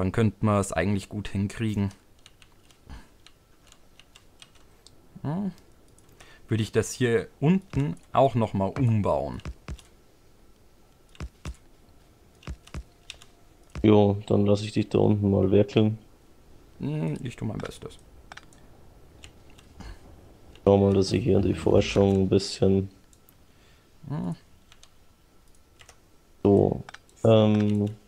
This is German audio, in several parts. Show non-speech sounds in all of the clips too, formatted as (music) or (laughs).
Dann könnten wir es eigentlich gut hinkriegen. Hm. Würde ich das hier unten auch nochmal umbauen. Jo, dann lasse ich dich da unten mal werkeln. Hm, ich tue mein Bestes. Schau mal, dass ich hier die Forschung ein bisschen. Hm. So. Ähm.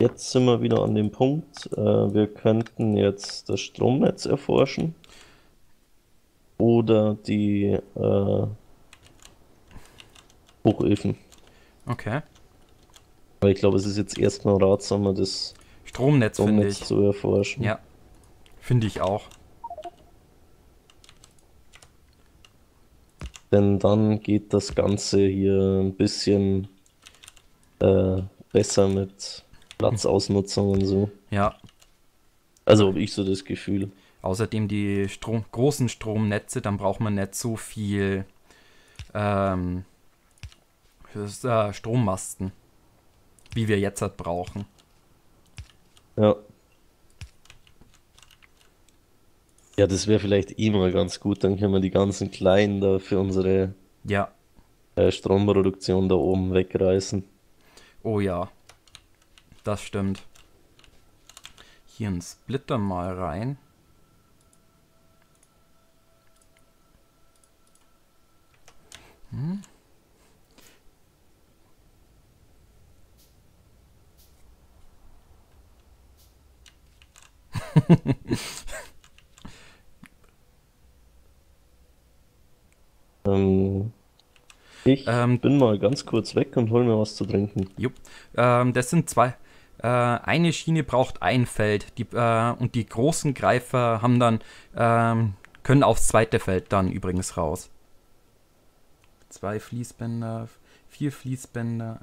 Jetzt sind wir wieder an dem Punkt. Äh, wir könnten jetzt das Stromnetz erforschen. Oder die äh, Hochöfen. Okay. Aber ich glaube, es ist jetzt erstmal ratsamer, das Stromnetz, Stromnetz zu erforschen. Ja. Finde ich auch. Denn dann geht das Ganze hier ein bisschen äh, besser mit Platzausnutzung und so. Ja. Also habe ich so das Gefühl. Außerdem die Strom großen Stromnetze, dann braucht man nicht so viel ähm, fürs, äh, Strommasten, wie wir jetzt halt brauchen. Ja. Ja, das wäre vielleicht mal ganz gut. Dann können wir die ganzen kleinen da für unsere Ja. äh, Stromproduktion da oben wegreißen. Oh ja. Das stimmt. Hier ein Splitter mal rein. Hm. (laughs) Ähm, ich Ähm, bin mal ganz kurz weg und hol mir was zu trinken. Jupp. Ähm, das sind zwei. Äh, eine Schiene braucht ein Feld. Die, äh, und die großen Greifer haben dann, ähm, können aufs zweite Feld dann übrigens raus. Zwei Fließbänder, vier Fließbänder.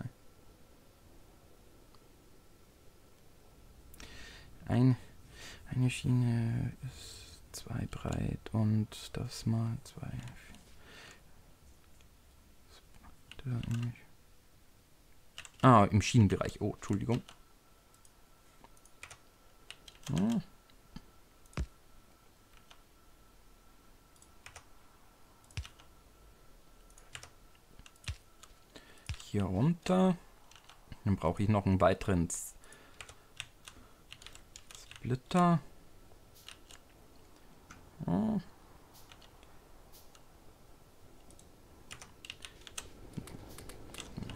Ein, eine Schiene ist zwei breit und das mal zwei. Ah, im Schienenbereich. Oh, Entschuldigung. Hm. Hier runter. Dann brauche ich noch einen weiteren Splitter. Hm.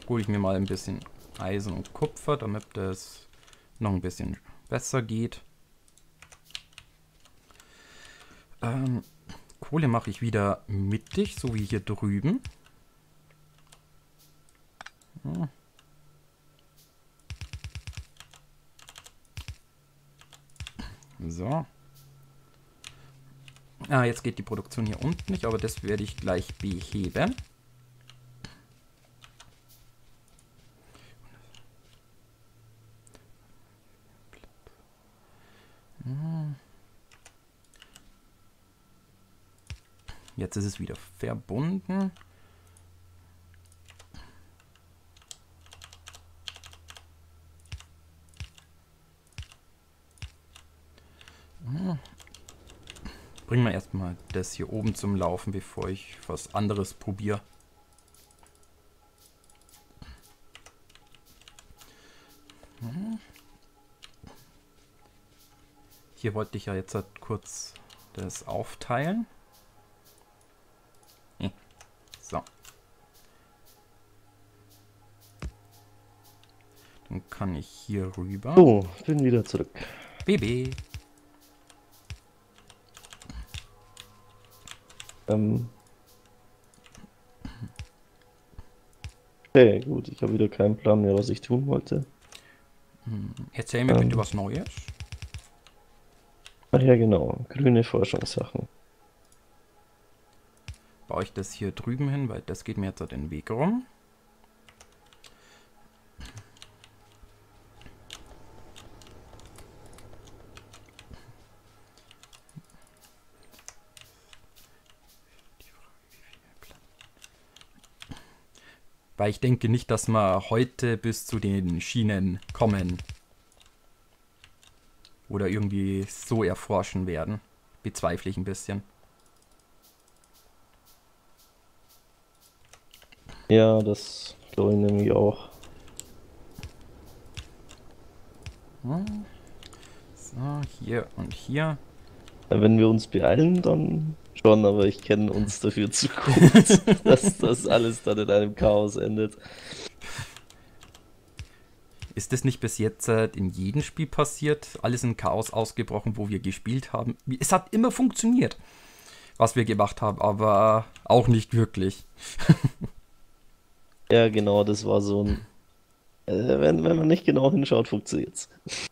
hole ich mir mal ein bisschen Eisen und Kupfer, damit das noch ein bisschen besser geht. Ähm, Kohle mache ich wieder mittig, so wie hier drüben. So. Ah, jetzt geht die Produktion hier unten nicht, aber das werde ich gleich beheben. Jetzt ist es wieder verbunden. Bringen wir erstmal das hier oben zum Laufen, bevor ich was anderes probiere. Hier wollte ich ja jetzt halt kurz das aufteilen. Hm. So. Dann kann ich hier rüber. So, bin wieder zurück. BB. Ähm. Okay, gut, ich habe wieder keinen Plan mehr, was ich tun wollte. Erzähl mir Ähm. bitte was Neues. Ach ja, genau, grüne Forschungssachen. Baue ich das hier drüben hin, weil das geht mir jetzt den Weg rum. Weil ich denke nicht, dass wir heute bis zu den Schienen kommen. Oder irgendwie so erforschen werden. Bezweifle ich ein bisschen. Ja, das glaube ich nämlich auch. So, hier und hier. Wenn wir uns beeilen, dann schon, aber ich kenne uns (laughs) dafür zu gut, dass das alles dann in einem Chaos endet. Ist das nicht bis jetzt äh, in jedem Spiel passiert? Alles in Chaos ausgebrochen, wo wir gespielt haben. Es hat immer funktioniert, was wir gemacht haben, aber auch nicht wirklich. (laughs) ja, genau, das war so ein. Äh, wenn, wenn man nicht genau hinschaut, funktioniert's. (laughs)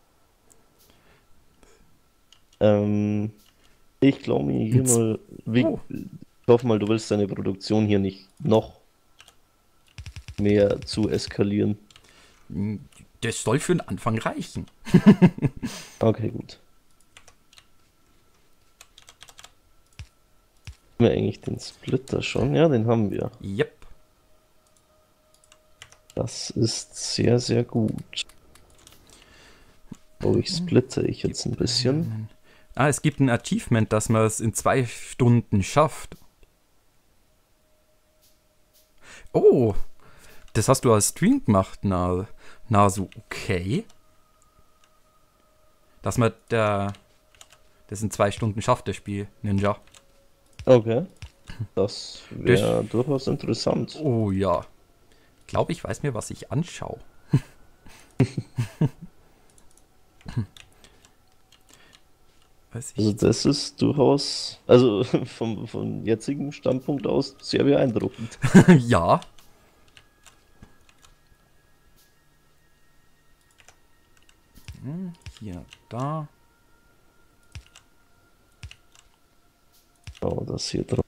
ähm, ich glaube mir hier Jetzt- mal. Wie, Oh. Ich hoffe mal, du willst deine Produktion hier nicht noch mehr zu eskalieren. Das soll für den Anfang reichen. (laughs) Okay, gut. Haben wir eigentlich den Splitter schon? Ja, den haben wir. Yep. Das ist sehr, sehr gut. Oh, ich splitte ich jetzt ein bisschen. Ah, es gibt ein Achievement, dass man es in zwei Stunden schafft. Oh, das hast du als Stream gemacht, na, na so okay. Dass man der, das in zwei Stunden schafft, das Spiel Ninja. Okay. Das wäre durchaus interessant. Oh ja. Ich glaube, ich weiß mir, was ich anschaue. (laughs) weiß Also das ist durchaus, also (laughs) vom, vom jetzigen Standpunkt aus sehr beeindruckend. (laughs) ja. Hm, Hier, da. Oh, das hier drauf.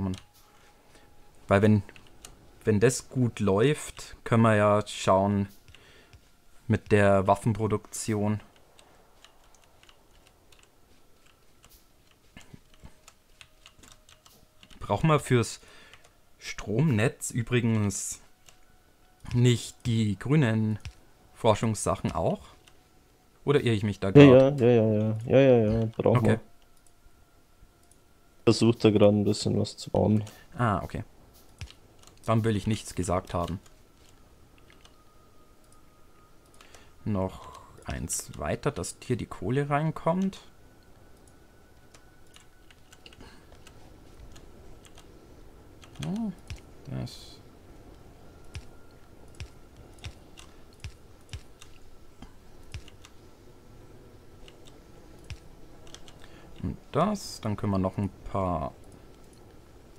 Man. Weil wenn, wenn das gut läuft, können wir ja schauen mit der Waffenproduktion. Brauchen wir fürs Stromnetz übrigens nicht die grünen Forschungssachen auch? Oder irre ich mich da Ja, gerade? ja, ja, ja, ja, ja, ja, ja, brauchen Okay. wir. Versucht da gerade ein bisschen was zu bauen. Ah, okay. Dann will ich nichts gesagt haben. Noch eins weiter, dass hier die Kohle reinkommt. Oh, das. Und das, dann können wir noch ein paar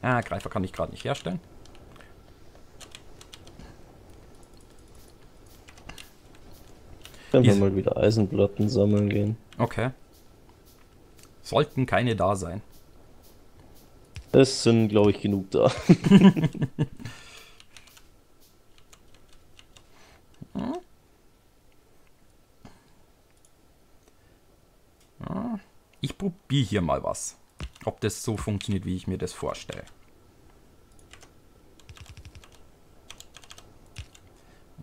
Ah, Greifer kann ich gerade nicht herstellen. Können wir mal wieder Eisenplatten sammeln gehen. Okay. Sollten keine da sein. Es sind, glaube ich, genug da. (laughs) Ich probiere hier mal was. Ob das so funktioniert, wie ich mir das vorstelle.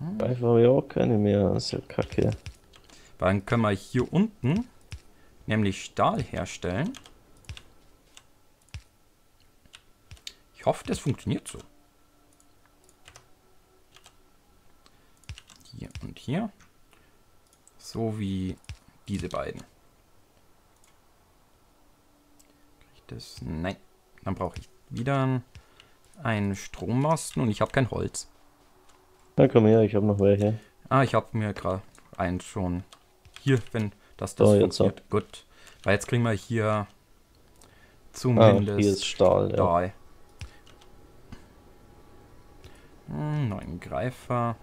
Einfach habe ich auch keine mehr. Das ist ja kacke. Dann können wir hier unten nämlich Stahl herstellen. Ich hoffe, das funktioniert so. Hier und hier. So wie diese beiden. Das? Nein. Dann brauche ich wieder einen Strommasten und ich habe kein Holz. Na komm her, ich habe noch welche. Ah, ich habe mir gerade einen schon. Hier, wenn das das Oh, jetzt funktioniert. Gut. Weil jetzt kriegen wir hier Ah, zumindest hier ist Stahl. Ja. Stahl. Hm, neuen Greifer.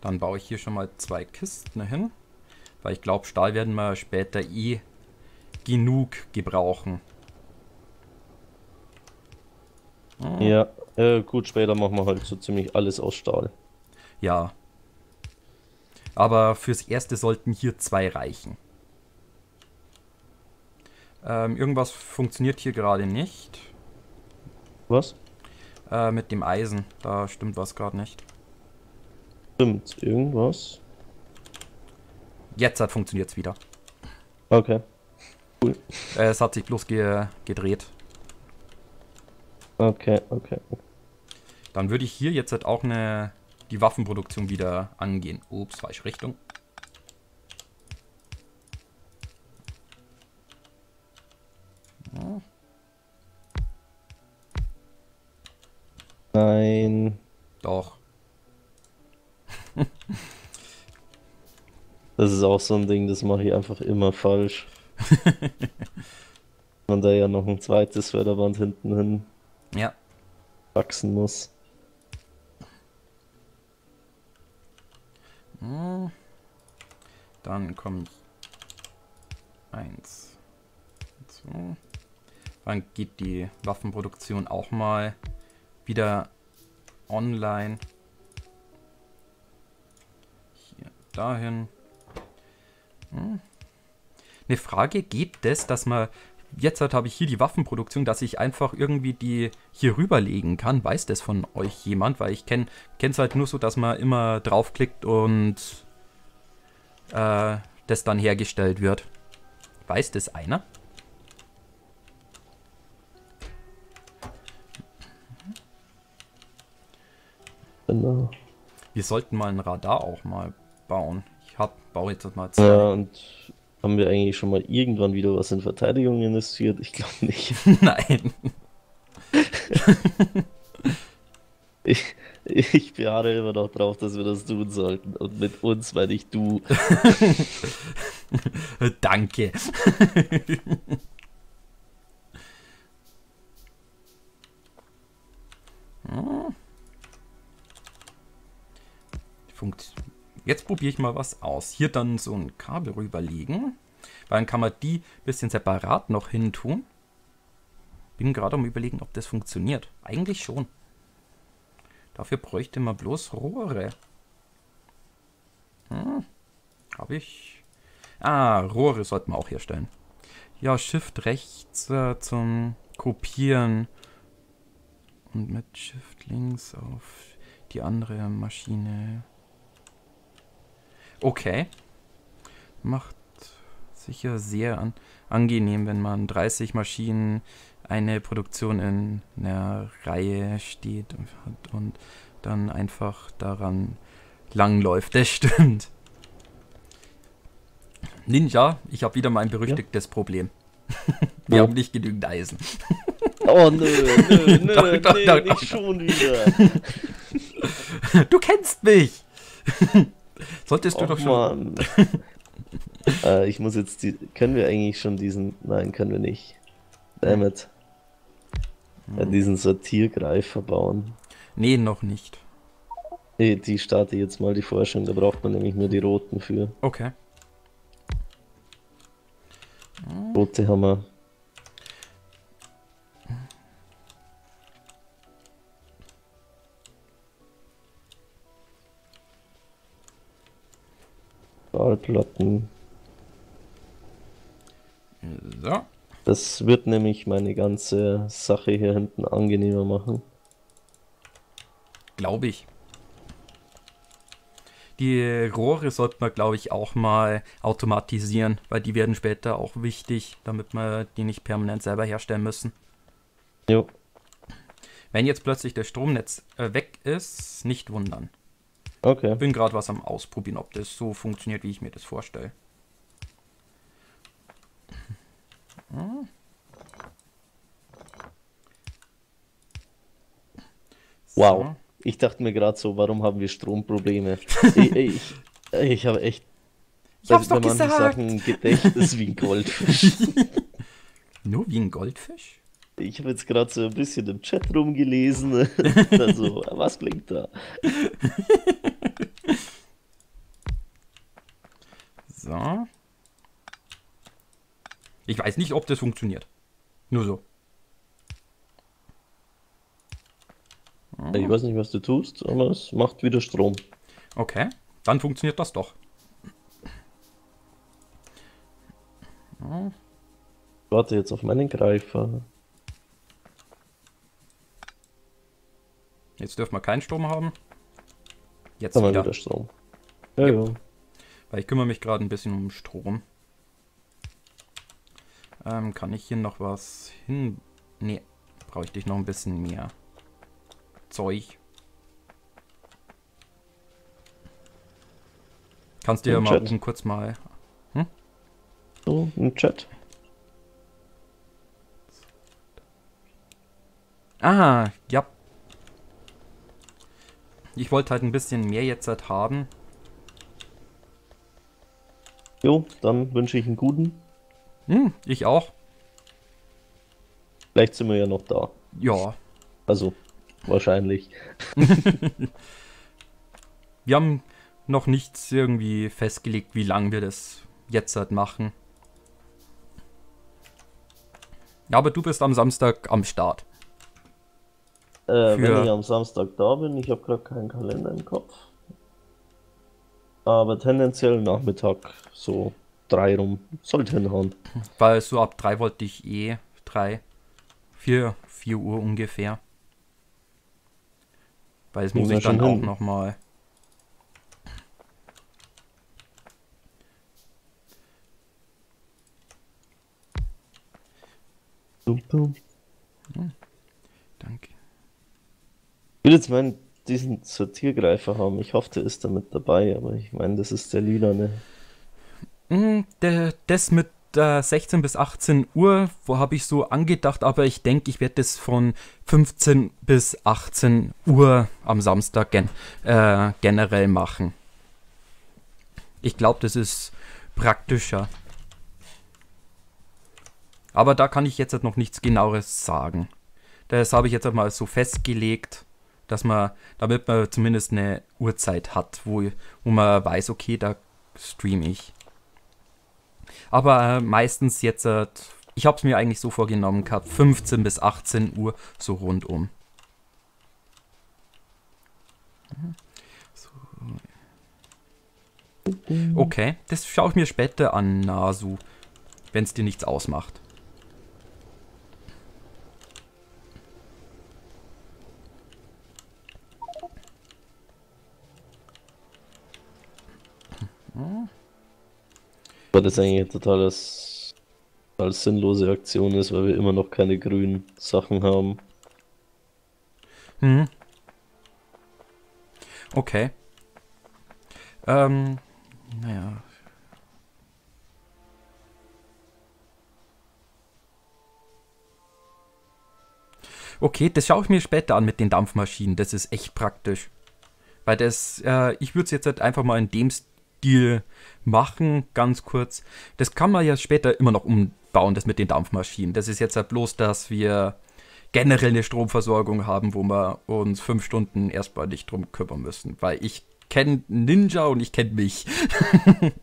Dann baue ich hier schon mal zwei Kisten hin. Weil ich glaube, Stahl werden wir später eh genug gebrauchen. Hm, Ja, äh, gut, später machen wir halt so ziemlich alles aus Stahl. Ja. Aber fürs Erste sollten hier zwei reichen. Ähm, irgendwas funktioniert hier gerade nicht. Was? Äh, mit dem Eisen. Da stimmt was gerade nicht. Stimmt, irgendwas. Jetzt hat funktioniert es wieder. Okay. Äh, es hat sich bloß ge gedreht. Okay, okay. Dann würde ich hier jetzt halt auch eine, die Waffenproduktion wieder angehen. Ups, falsche Richtung. Nein. Doch. (laughs) Das ist auch so ein Ding, das mache ich einfach immer falsch. (laughs) Man da ja noch ein zweites Förderband hinten hin Ja. wachsen muss. Hm. Dann komme ich. Eins. Zwei. Dann geht die Waffenproduktion auch mal wieder online. Hier, dahin. Hm. Eine Frage, geht das, dass man, jetzt halt habe ich hier die Waffenproduktion, dass ich einfach irgendwie die hier rüberlegen kann? Weiß das von euch jemand? Weil ich kenne es halt nur so, dass man immer draufklickt und äh, das dann hergestellt wird. Weiß das einer? Genau. Wir sollten mal ein Radar auch mal bauen. Ich hab, baue jetzt mal zwei. Ja, und haben wir eigentlich schon mal irgendwann wieder was in Verteidigung investiert? Ich glaube nicht. (laughs) Nein. (laughs) Ich, ich beharre immer noch drauf, dass wir das tun sollten. Und mit uns meine ich du. (laughs) Danke. Funkt. Jetzt probiere ich mal was aus. Hier dann so ein Kabel rüberlegen. Weil dann kann man die ein bisschen separat noch hin tun. Bin gerade am überlegen, ob das funktioniert. Eigentlich schon. Dafür bräuchte man bloß Rohre. Hm. Habe ich. Ah, Rohre sollten wir auch herstellen. Ja, Shift rechts äh, zum Kopieren. Und mit Shift links auf die andere Maschine. Okay. Macht sicher sehr an angenehm, wenn man 30 Maschinen eine Produktion in einer Reihe steht und, hat und dann einfach daran langläuft. Das stimmt. Ninja, ich habe wieder mein berüchtigtes Problem. Wir Wo? haben nicht genügend Eisen. Oh nö, nö, (laughs) nö, Doch, doch, nee, doch, nicht schon wieder. (laughs) Du kennst mich! (laughs) Solltest du Och, doch schon. (laughs) Äh, ich muss jetzt die. Können wir eigentlich schon diesen. Nein, können wir nicht. Damit. Ja, Hm. diesen Sortiergreifer bauen. Nee, noch nicht. Nee, die starte jetzt mal die Forschung, da braucht man nämlich nur die roten für. Okay. Rote haben wir. Stahlplatten. So. Das wird nämlich meine ganze Sache hier hinten angenehmer machen. Glaube ich. Die Rohre sollte man, glaube ich, auch mal automatisieren, weil die werden später auch wichtig, damit wir die nicht permanent selber herstellen müssen. Jo. Wenn jetzt plötzlich das Stromnetz äh, weg ist, nicht wundern. Okay. Ich bin gerade was am Ausprobieren, ob das so funktioniert, wie ich mir das vorstelle. Wow. Ich dachte mir gerade so, warum haben wir Stromprobleme? (laughs) ich ich, ich habe echt Ich hab's bei doch gesagt. Sachen Gedächtnis wie ein Goldfisch. (laughs) Nur wie ein Goldfisch? Ich habe jetzt gerade so ein bisschen im Chat rumgelesen. Dann (laughs) so, was klingt da? So. Ich weiß nicht, ob das funktioniert. Nur so. Ich weiß nicht, was du tust, aber es macht wieder Strom. Okay, dann funktioniert das doch. Warte jetzt auf meinen Greifer. Jetzt dürfen wir keinen Strom haben. Jetzt Haben wieder. wieder Strom. Ja. ja. Weil ich kümmere mich gerade ein bisschen um Strom. Ähm, kann ich hier noch was hin... Nee, bräuchte ich noch ein bisschen mehr Zeug. Kannst du ja mal Chat. oben kurz mal... So, im Chat. Ah, ja. Ich wollte halt ein bisschen mehr jetzt halt haben. Jo, dann wünsche ich einen guten. Hm, ich auch. Vielleicht sind wir ja noch da. Ja. Also, wahrscheinlich. (laughs) Wir haben noch nichts irgendwie festgelegt, wie lange wir das jetzt halt machen. Ja, aber du bist am Samstag am Start. Äh, Für- wenn ich am Samstag da bin, ich habe gerade keinen Kalender im Kopf. Aber tendenziell Nachmittag, so drei rum, sollte hinhauen. Weil so ab drei wollte ich eh drei, vier, vier Uhr ungefähr. Weil es muss ich dann auch hin. noch mal. Dum, dum. Danke. Ich will jetzt meinen, diesen Sortiergreifer haben. Ich hoffe, der ist da mit dabei, aber ich meine, das ist der Lila, ne? Der, das mit äh, 16 bis 18 Uhr, wo habe ich so angedacht, aber ich denke, ich werde das von 15 bis 18 Uhr am Samstag gen äh, generell machen. Ich glaube, das ist praktischer. Aber da kann ich jetzt halt noch nichts genaueres sagen. Das habe ich jetzt einmal so festgelegt, dass man, damit man zumindest eine Uhrzeit hat, wo, wo man weiß, okay, da streame ich. Aber äh, meistens jetzt, äh, ich habe es mir eigentlich so vorgenommen gehabt, 15 bis 18 Uhr so rundum. So. Okay, das schaue ich mir später an, Nasu, wenn es dir nichts ausmacht. Weil das eigentlich eine totales, total sinnlose Aktion ist, weil wir immer noch keine grünen Sachen haben. Mhm. Okay. Ähm, naja. Okay, das schaue ich mir später an mit den Dampfmaschinen. Das ist echt praktisch. Weil das, äh, ich würde es jetzt halt einfach mal in dem Stil machen, ganz kurz. Das kann man ja später immer noch umbauen, das mit den Dampfmaschinen. Das ist jetzt halt bloß, dass wir generell eine Stromversorgung haben, wo wir uns fünf Stunden erstmal nicht drum kümmern müssen. Weil ich kenne Ninja und ich kenne mich.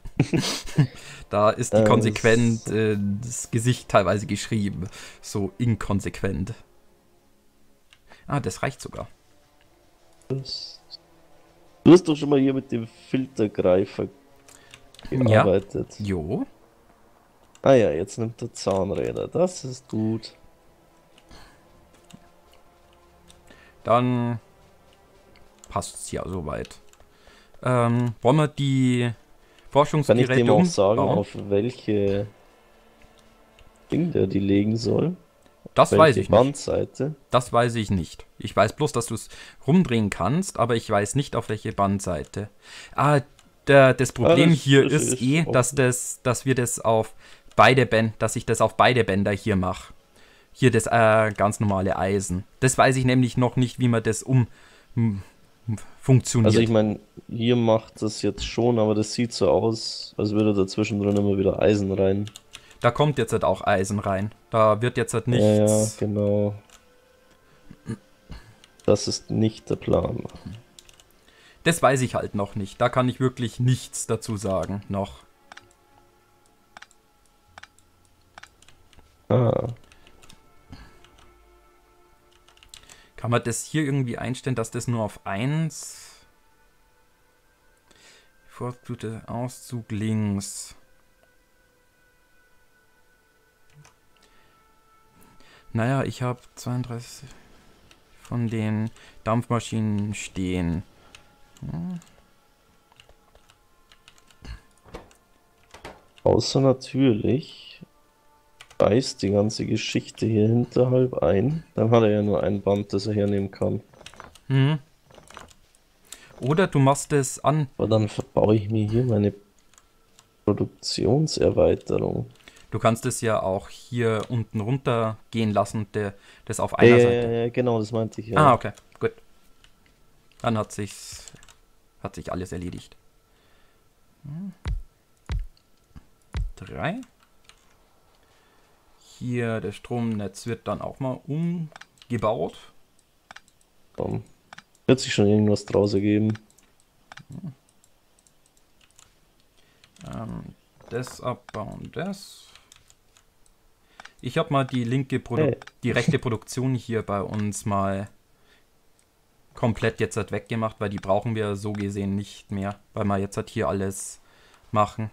(laughs) da ist die konsequent äh, das Gesicht teilweise geschrieben. So inkonsequent. Ah, das reicht sogar. Das- Du hast doch schon mal hier mit dem Filtergreifer gearbeitet. Jo. Ah ja, jetzt nimmt er Zahnräder. Das ist gut. Dann passt es ja soweit. Ähm, wollen wir die Kann ich Forschungsgeräte dem auch sagen, umbauen? auf welche Ding der die legen soll? Das welche weiß ich nicht. Bandseite? Das weiß ich nicht. Ich weiß bloß, dass du es rumdrehen kannst, aber ich weiß nicht, auf welche Bandseite. Ah, der, das Problem das- hier das ist, ist eh, offen. dass, das, dass wir das auf beide Bänder, dass ich das auf beide Bänder hier mache. Hier das äh, ganz normale Eisen. Das weiß ich nämlich noch nicht, wie man das um funktioniert. Also ich meine, hier macht das jetzt schon, aber das sieht so aus, als würde dazwischen drin immer wieder Eisen rein. Da kommt jetzt halt auch Eisen rein. Da wird jetzt halt Ja, ja, nichts. genau. Das ist nicht der Plan. Das weiß ich halt noch nicht. Da kann ich wirklich nichts dazu sagen. Noch. Ah, Kann man das hier irgendwie einstellen, dass das nur auf 1. Bevorzugte Auszug links. Naja, ich habe 32 von den Dampfmaschinen stehen. Hm. Außer natürlich beißt die ganze Geschichte hier hinterhalb ein. Dann hat er ja nur ein Band, das er hernehmen kann. Mhm. Oder du machst es an. Aber dann verbaue ich mir hier meine Produktionserweiterung. Du kannst es ja auch hier unten runter gehen lassen, der, das auf einer ja, Seite. genau, das meinte ich ja. Ah, okay, gut. Dann hat sich's, hat sich alles erledigt. Hm. Drei. Hier, das Stromnetz wird dann auch mal umgebaut. Komm. Wird sich schon irgendwas draus ergeben. Ähm, das abbauen, das. Ich habe mal die linke Produ Hey. die rechte Produktion hier bei uns mal komplett jetzt halt weggemacht, weil die brauchen wir so gesehen nicht mehr, weil wir jetzt halt hier alles machen.